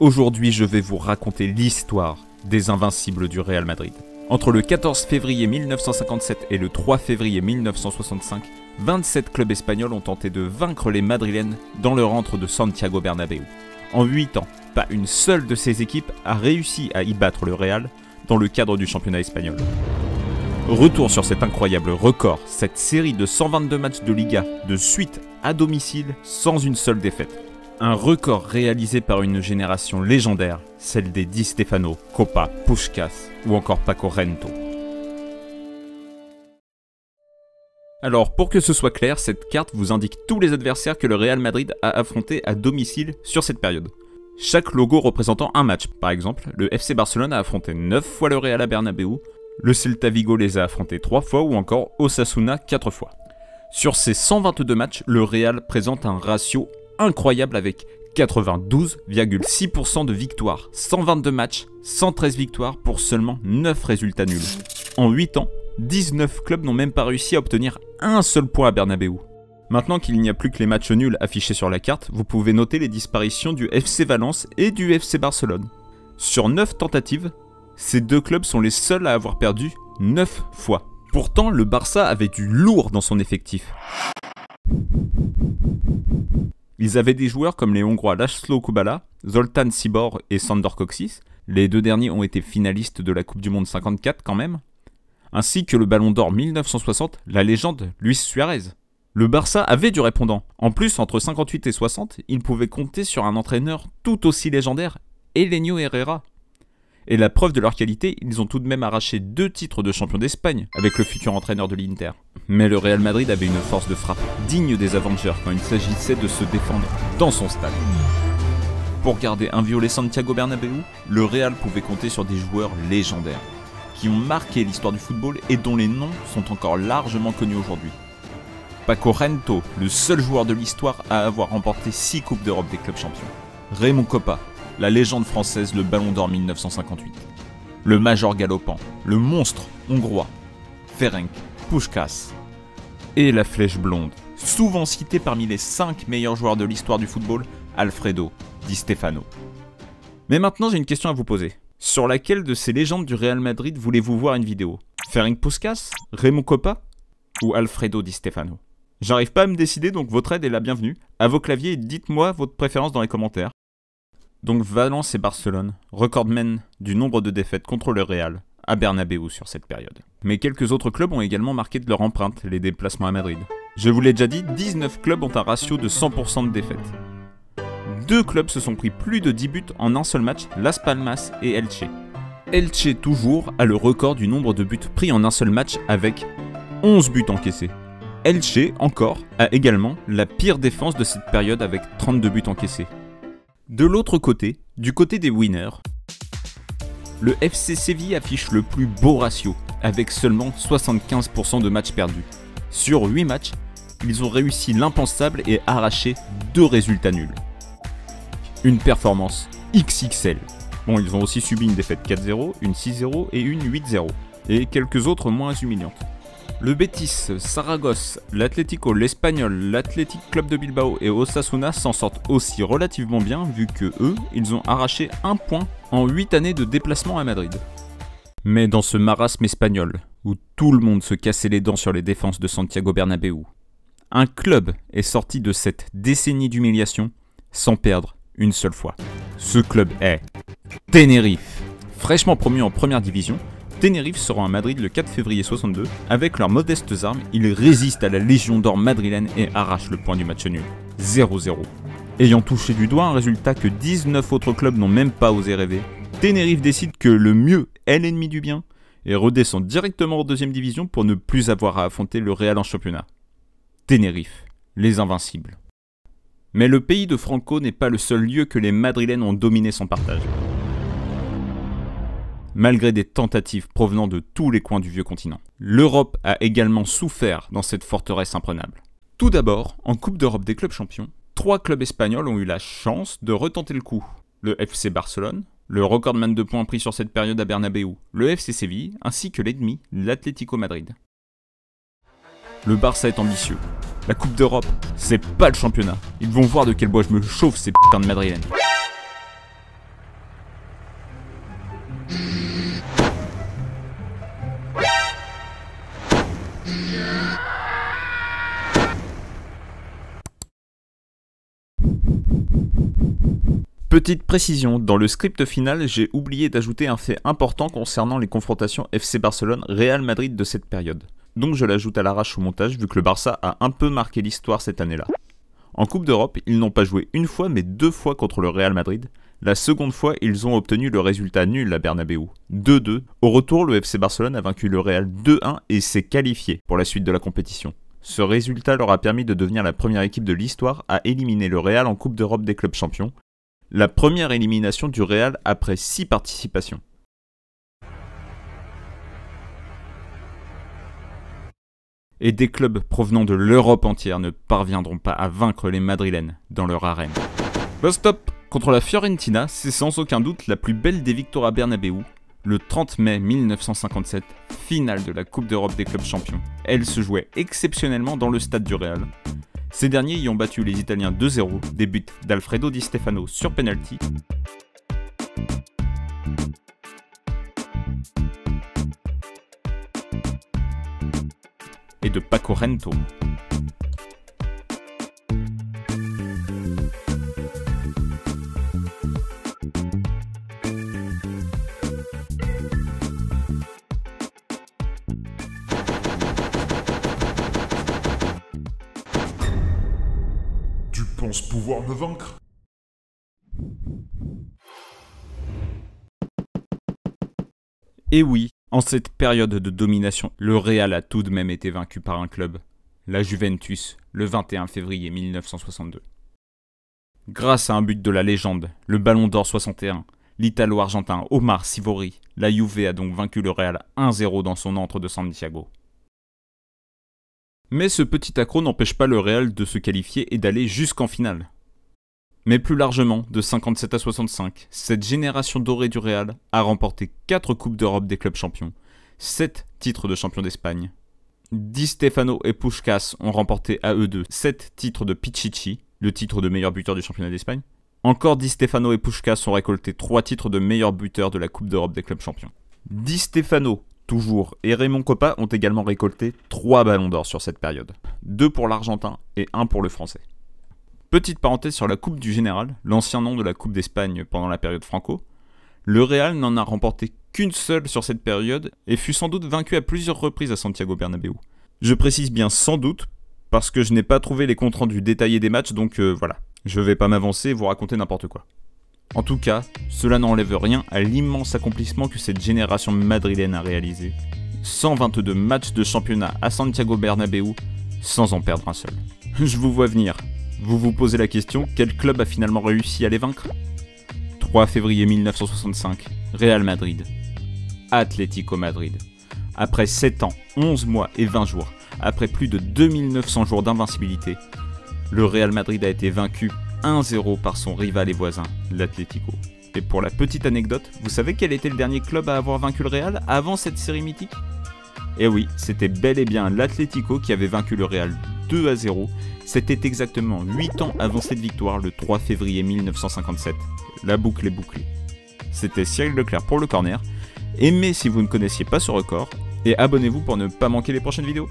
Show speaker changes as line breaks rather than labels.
Aujourd'hui, je vais vous raconter l'histoire des invincibles du Real Madrid. Entre le 14 février 1957 et le 3 février 1965, 27 clubs espagnols ont tenté de vaincre les Madrilènes dans leur entre de Santiago Bernabéu. En 8 ans, pas une seule de ces équipes a réussi à y battre le Real dans le cadre du championnat espagnol. Retour sur cet incroyable record, cette série de 122 matchs de Liga de suite à domicile sans une seule défaite. Un record réalisé par une génération légendaire, celle des Di Stefano, Copa, Pushkas ou encore Paco Rento. Alors, pour que ce soit clair, cette carte vous indique tous les adversaires que le Real Madrid a affrontés à domicile sur cette période. Chaque logo représentant un match. Par exemple, le FC Barcelone a affronté 9 fois le Real à Bernabeu, le Celta Vigo les a affrontés 3 fois ou encore Osasuna 4 fois. Sur ces 122 matchs, le Real présente un ratio incroyable avec 92,6% de victoires, 122 matchs, 113 victoires pour seulement 9 résultats nuls. En 8 ans, 19 clubs n'ont même pas réussi à obtenir un seul point à Bernabeu. Maintenant qu'il n'y a plus que les matchs nuls affichés sur la carte, vous pouvez noter les disparitions du FC Valence et du FC Barcelone. Sur 9 tentatives, ces deux clubs sont les seuls à avoir perdu 9 fois. Pourtant, le Barça avait du lourd dans son effectif. Ils avaient des joueurs comme les Hongrois Laszlo Kubala, Zoltan Sibor et Sandor Koksis. Les deux derniers ont été finalistes de la Coupe du Monde 54 quand même. Ainsi que le Ballon d'Or 1960, la légende Luis Suarez. Le Barça avait du répondant. En plus, entre 58 et 60, il pouvait compter sur un entraîneur tout aussi légendaire, Elenio Herrera. Et la preuve de leur qualité, ils ont tout de même arraché deux titres de champion d'Espagne avec le futur entraîneur de l'Inter. Mais le Real Madrid avait une force de frappe digne des Avengers quand il s'agissait de se défendre dans son stade. Pour garder inviolé Santiago Bernabéu, le Real pouvait compter sur des joueurs légendaires, qui ont marqué l'histoire du football et dont les noms sont encore largement connus aujourd'hui. Paco Rento, le seul joueur de l'histoire à avoir remporté 6 Coupes d'Europe des clubs champions. Raymond Coppa, la légende française le Ballon d'Or 1958. Le Major galopant, le monstre hongrois, Ferenc, Pushkas. Et la flèche blonde, souvent cité parmi les 5 meilleurs joueurs de l'histoire du football, Alfredo Di Stefano. Mais maintenant j'ai une question à vous poser. Sur laquelle de ces légendes du Real Madrid voulez-vous voir une vidéo? Ferenc Puskas Raymond Coppa Ou Alfredo Di Stefano? J'arrive pas à me décider donc votre aide est la bienvenue. À vos claviers dites-moi votre préférence dans les commentaires. Donc Valence et Barcelone, recordmen du nombre de défaites contre le Real à Bernabeu sur cette période. Mais quelques autres clubs ont également marqué de leur empreinte les déplacements à Madrid. Je vous l'ai déjà dit, 19 clubs ont un ratio de 100% de défaites. Deux clubs se sont pris plus de 10 buts en un seul match, Las Palmas et Elche. Elche toujours a le record du nombre de buts pris en un seul match avec 11 buts encaissés. Elche, encore, a également la pire défense de cette période avec 32 buts encaissés. De l'autre côté, du côté des winners, le FC Séville affiche le plus beau ratio, avec seulement 75% de matchs perdus. Sur 8 matchs, ils ont réussi l'impensable et arraché deux résultats nuls. Une performance XXL. Bon, ils ont aussi subi une défaite 4-0, une 6-0 et une 8-0, et quelques autres moins humiliantes. Le Betis, Saragosse, l'Atlético, l'Espagnol, l'Athletic Club de Bilbao et Osasuna s'en sortent aussi relativement bien vu que eux, ils ont arraché un point en 8 années de déplacement à Madrid. Mais dans ce marasme espagnol, où tout le monde se cassait les dents sur les défenses de Santiago Bernabéu, un club est sorti de cette décennie d'humiliation sans perdre une seule fois. Ce club est Tenerife, fraîchement promu en première division, Tenerife sera à Madrid le 4 février 62. Avec leurs modestes armes, ils résistent à la Légion d'or madrilène et arrachent le point du match nul. 0-0. Ayant touché du doigt un résultat que 19 autres clubs n'ont même pas osé rêver, Tenerife décide que le mieux est l'ennemi du bien et redescend directement en deuxième division pour ne plus avoir à affronter le Real en championnat. Tenerife, les invincibles. Mais le pays de Franco n'est pas le seul lieu que les Madrilènes ont dominé sans partage malgré des tentatives provenant de tous les coins du vieux continent. L'Europe a également souffert dans cette forteresse imprenable. Tout d'abord, en Coupe d'Europe des clubs champions, trois clubs espagnols ont eu la chance de retenter le coup. Le FC Barcelone, le recordman de points pris sur cette période à Bernabeu, le FC Séville, ainsi que l'ennemi, l'Atlético Madrid. Le Barça est ambitieux. La Coupe d'Europe, c'est pas le championnat. Ils vont voir de quel bois je me chauffe ces putains de madrilènes. Petite précision, dans le script final, j'ai oublié d'ajouter un fait important concernant les confrontations FC Barcelone-Real Madrid de cette période. Donc je l'ajoute à l'arrache au montage vu que le Barça a un peu marqué l'histoire cette année-là. En Coupe d'Europe, ils n'ont pas joué une fois mais deux fois contre le Real Madrid. La seconde fois, ils ont obtenu le résultat nul à Bernabeu, 2-2. Au retour, le FC Barcelone a vaincu le Real 2-1 et s'est qualifié pour la suite de la compétition. Ce résultat leur a permis de devenir la première équipe de l'histoire à éliminer le Real en Coupe d'Europe des clubs champions, la première élimination du Real après 6 participations. Et des clubs provenant de l'Europe entière ne parviendront pas à vaincre les Madrilènes dans leur arène. Bah stop Contre la Fiorentina, c'est sans aucun doute la plus belle des victoires à Bernabeu, le 30 mai 1957, finale de la Coupe d'Europe des clubs champions. Elle se jouait exceptionnellement dans le stade du Real. Ces derniers y ont battu les Italiens 2-0, des buts d'Alfredo Di Stefano sur penalty. Et de Paco Rento.
Penses pouvoir me vaincre
Et oui, en cette période de domination, le Real a tout de même été vaincu par un club, la Juventus, le 21 février 1962. Grâce à un but de la légende, le Ballon d'Or 61, l'Italo-Argentin Omar Sivori, la Juve a donc vaincu le Real 1-0 dans son entre de Santiago. Mais ce petit accro n'empêche pas le Real de se qualifier et d'aller jusqu'en finale. Mais plus largement, de 57 à 65, cette génération dorée du Real a remporté 4 Coupes d'Europe des clubs champions, 7 titres de champion d'Espagne. Di Stefano et Pushkas ont remporté à eux deux 7 titres de Pichichi, le titre de meilleur buteur du championnat d'Espagne. Encore Di Stefano et Pushkas ont récolté 3 titres de meilleur buteur de la Coupe d'Europe des clubs champions. Di Stefano toujours, et Raymond Coppa ont également récolté 3 ballons d'or sur cette période. 2 pour l'Argentin et 1 pour le Français. Petite parenthèse sur la Coupe du Général, l'ancien nom de la Coupe d'Espagne pendant la période franco. Le Real n'en a remporté qu'une seule sur cette période et fut sans doute vaincu à plusieurs reprises à Santiago Bernabéu. Je précise bien sans doute parce que je n'ai pas trouvé les comptes rendus détaillés des matchs donc euh, voilà, je vais pas m'avancer et vous raconter n'importe quoi. En tout cas, cela n'enlève rien à l'immense accomplissement que cette génération madrilène a réalisé. 122 matchs de championnat à Santiago Bernabéu sans en perdre un seul. Je vous vois venir. Vous vous posez la question, quel club a finalement réussi à les vaincre? 3 février 1965, Real Madrid. Atlético Madrid. Après 7 ans, 11 mois et 20 jours, après plus de 2900 jours d'invincibilité, le Real Madrid a été vaincu 1-0 par son rival et voisin, l'Atlético. Et pour la petite anecdote, vous savez quel était le dernier club à avoir vaincu le Real avant cette série mythique? Eh oui, c'était bel et bien l'Atlético qui avait vaincu le Real 2 à 0. C'était exactement 8 ans avant cette victoire, le 3 février 1957. La boucle est bouclée. C'était Cyril Leclerc pour le corner. Aimez si vous ne connaissiez pas ce record et abonnez-vous pour ne pas manquer les prochaines vidéos.